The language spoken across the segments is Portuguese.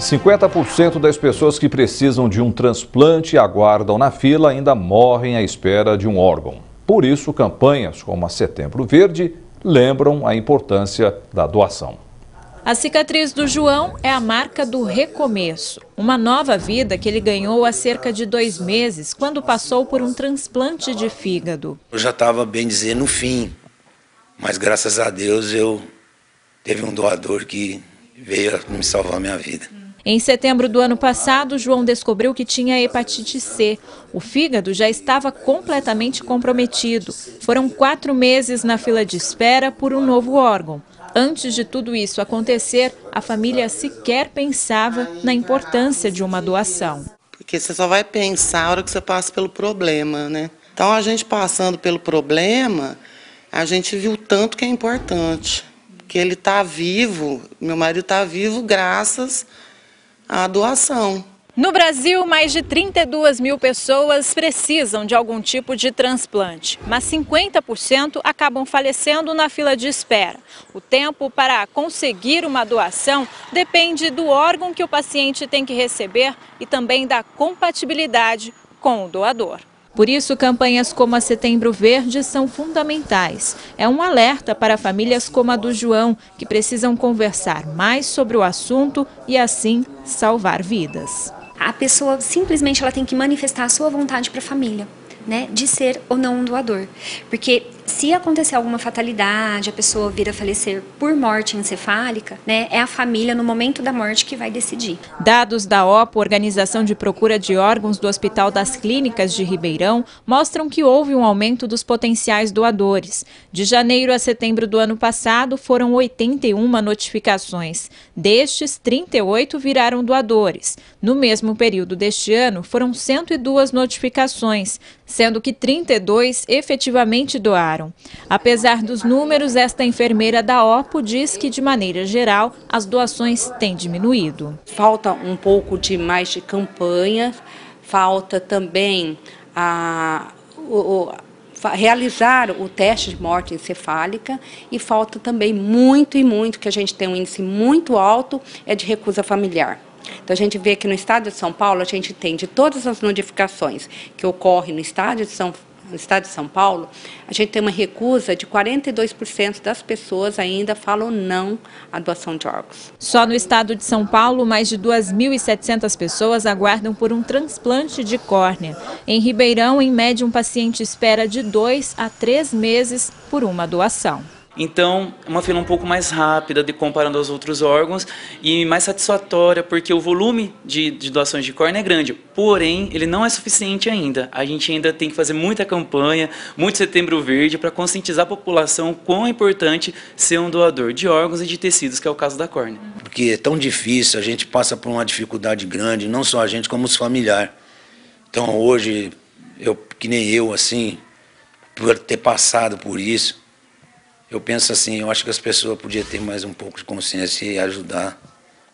50% das pessoas que precisam de um transplante e aguardam na fila ainda morrem à espera de um órgão. Por isso, campanhas como a Setembro Verde lembram a importância da doação. A cicatriz do João é a marca do recomeço, uma nova vida que ele ganhou há cerca de dois meses, quando passou por um transplante de fígado. Eu já estava, bem dizer, no fim, mas graças a Deus eu teve um doador que veio me salvar a minha vida. Em setembro do ano passado, João descobriu que tinha hepatite C. O fígado já estava completamente comprometido. Foram quatro meses na fila de espera por um novo órgão. Antes de tudo isso acontecer, a família sequer pensava na importância de uma doação. Porque você só vai pensar a hora que você passa pelo problema, né? Então, a gente passando pelo problema, a gente viu tanto que é importante. Que ele está vivo, meu marido está vivo graças à doação. No Brasil, mais de 32 mil pessoas precisam de algum tipo de transplante, mas 50% acabam falecendo na fila de espera. O tempo para conseguir uma doação depende do órgão que o paciente tem que receber e também da compatibilidade com o doador. Por isso, campanhas como a Setembro Verde são fundamentais. É um alerta para famílias como a do João, que precisam conversar mais sobre o assunto e, assim, salvar vidas a pessoa simplesmente ela tem que manifestar a sua vontade para a família, né, de ser ou não um doador. Porque se acontecer alguma fatalidade, a pessoa vir a falecer por morte encefálica, né, é a família no momento da morte que vai decidir. Dados da OPO, Organização de Procura de Órgãos do Hospital das Clínicas de Ribeirão, mostram que houve um aumento dos potenciais doadores. De janeiro a setembro do ano passado, foram 81 notificações. Destes, 38 viraram doadores. No mesmo período deste ano, foram 102 notificações, sendo que 32 efetivamente doaram. Apesar dos números, esta enfermeira da OPO diz que, de maneira geral, as doações têm diminuído. Falta um pouco de mais de campanha, falta também a, o, realizar o teste de morte encefálica e falta também muito e muito, que a gente tem um índice muito alto, é de recusa familiar. Então a gente vê que no estado de São Paulo a gente tem de todas as notificações que ocorrem no estado de São no estado de São Paulo, a gente tem uma recusa de 42% das pessoas ainda falam não à doação de órgãos. Só no estado de São Paulo, mais de 2.700 pessoas aguardam por um transplante de córnea. Em Ribeirão, em média, um paciente espera de dois a três meses por uma doação. Então, é uma fila um pouco mais rápida de comparando aos outros órgãos e mais satisfatória, porque o volume de, de doações de córnea é grande, porém, ele não é suficiente ainda. A gente ainda tem que fazer muita campanha, muito setembro verde, para conscientizar a população quão é importante ser um doador de órgãos e de tecidos, que é o caso da córnea. Porque é tão difícil, a gente passa por uma dificuldade grande, não só a gente, como os familiares. Então, hoje, eu, que nem eu, assim, por ter passado por isso, eu penso assim, eu acho que as pessoas podiam ter mais um pouco de consciência e ajudar,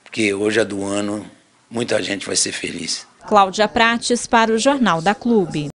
porque hoje é do ano, muita gente vai ser feliz. Cláudia Prates para o Jornal da Clube.